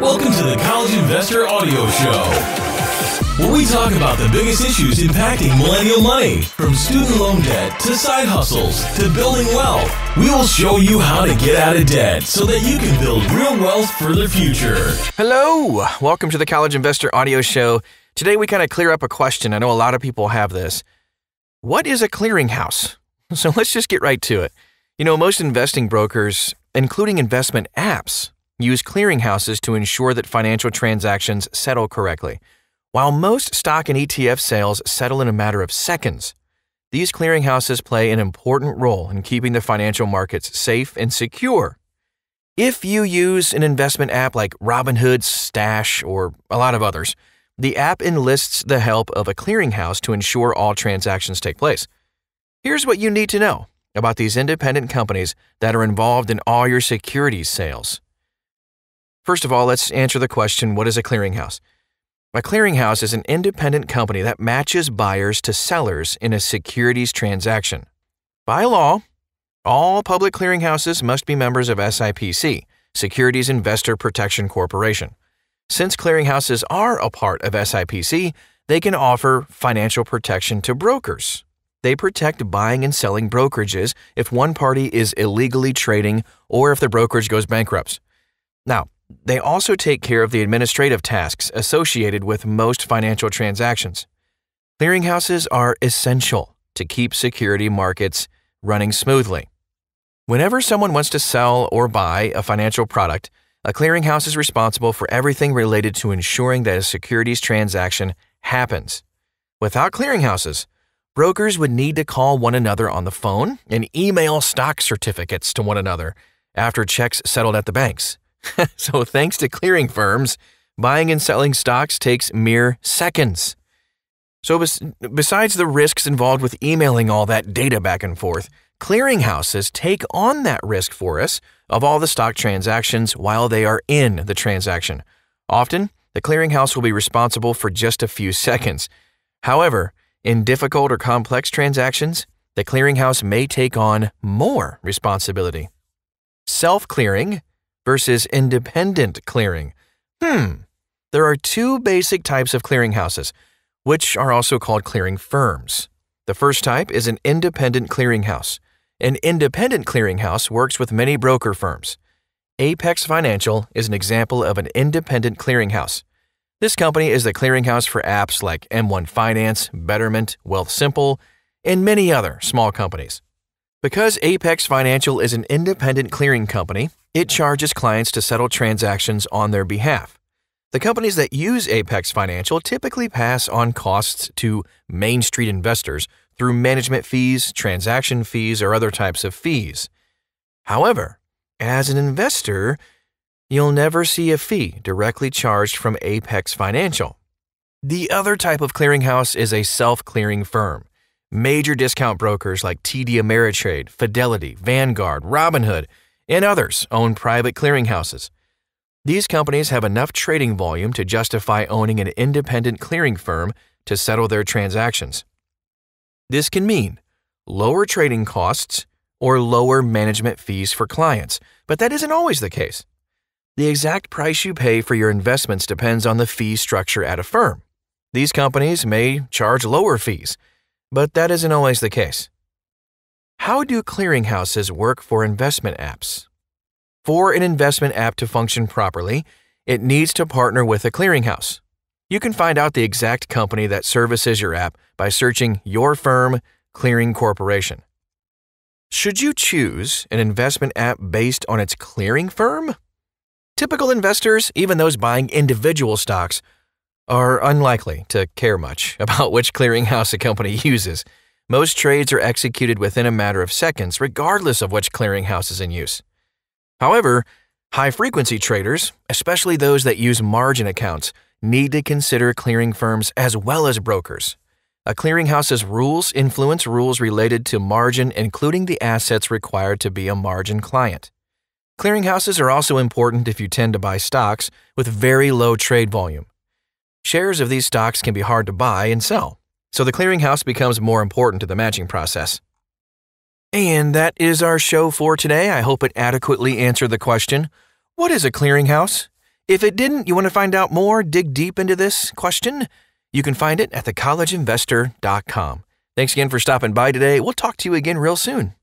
Welcome to the College Investor Audio Show, where we talk about the biggest issues impacting millennial money, from student loan debt to side hustles to building wealth. We will show you how to get out of debt so that you can build real wealth for the future. Hello, welcome to the College Investor Audio Show. Today we kind of clear up a question. I know a lot of people have this. What is a clearinghouse? So let's just get right to it. You know, most investing brokers, including investment apps, use clearinghouses to ensure that financial transactions settle correctly. While most stock and ETF sales settle in a matter of seconds, these clearinghouses play an important role in keeping the financial markets safe and secure. If you use an investment app like Robinhood, Stash, or a lot of others, the app enlists the help of a clearinghouse to ensure all transactions take place. Here's what you need to know about these independent companies that are involved in all your securities sales. First of all, let's answer the question what is a clearinghouse? A clearinghouse is an independent company that matches buyers to sellers in a securities transaction. By law, all public clearinghouses must be members of SIPC, Securities Investor Protection Corporation. Since clearinghouses are a part of SIPC, they can offer financial protection to brokers, they protect buying and selling brokerages if one party is illegally trading or if the brokerage goes bankrupt. Now, they also take care of the administrative tasks associated with most financial transactions. Clearinghouses are essential to keep security markets running smoothly. Whenever someone wants to sell or buy a financial product, a clearinghouse is responsible for everything related to ensuring that a securities transaction happens. Without clearinghouses, brokers would need to call one another on the phone and email stock certificates to one another after checks settled at the banks. so, thanks to clearing firms, buying and selling stocks takes mere seconds. So, bes- besides the risks involved with emailing all that data back and forth, clearinghouses take on that risk for us of all the stock transactions while they are in the transaction. Often, the clearinghouse will be responsible for just a few seconds. However, in difficult or complex transactions, the clearinghouse may take on more responsibility. Self clearing versus independent clearing. Hmm, there are two basic types of clearinghouses, which are also called clearing firms. The first type is an independent clearinghouse. An independent clearinghouse works with many broker firms. Apex Financial is an example of an independent clearinghouse. This company is the clearinghouse for apps like M1 Finance, Betterment, Wealthsimple, and many other small companies. Because Apex Financial is an independent clearing company, it charges clients to settle transactions on their behalf. The companies that use Apex Financial typically pass on costs to Main Street investors through management fees, transaction fees, or other types of fees. However, as an investor, you'll never see a fee directly charged from Apex Financial. The other type of clearinghouse is a self clearing firm. Major discount brokers like TD Ameritrade, Fidelity, Vanguard, Robinhood, and others own private clearinghouses. These companies have enough trading volume to justify owning an independent clearing firm to settle their transactions. This can mean lower trading costs or lower management fees for clients, but that isn't always the case. The exact price you pay for your investments depends on the fee structure at a firm. These companies may charge lower fees, but that isn't always the case. How do clearinghouses work for investment apps? For an investment app to function properly, it needs to partner with a clearinghouse. You can find out the exact company that services your app by searching Your Firm Clearing Corporation. Should you choose an investment app based on its clearing firm? Typical investors, even those buying individual stocks, are unlikely to care much about which clearinghouse a company uses. Most trades are executed within a matter of seconds, regardless of which clearinghouse is in use. However, high frequency traders, especially those that use margin accounts, need to consider clearing firms as well as brokers. A clearinghouse's rules influence rules related to margin, including the assets required to be a margin client. Clearinghouses are also important if you tend to buy stocks with very low trade volume. Shares of these stocks can be hard to buy and sell, so the clearinghouse becomes more important to the matching process. And that is our show for today. I hope it adequately answered the question What is a clearinghouse? If it didn't, you want to find out more, dig deep into this question, you can find it at thecollegeinvestor.com. Thanks again for stopping by today. We'll talk to you again real soon.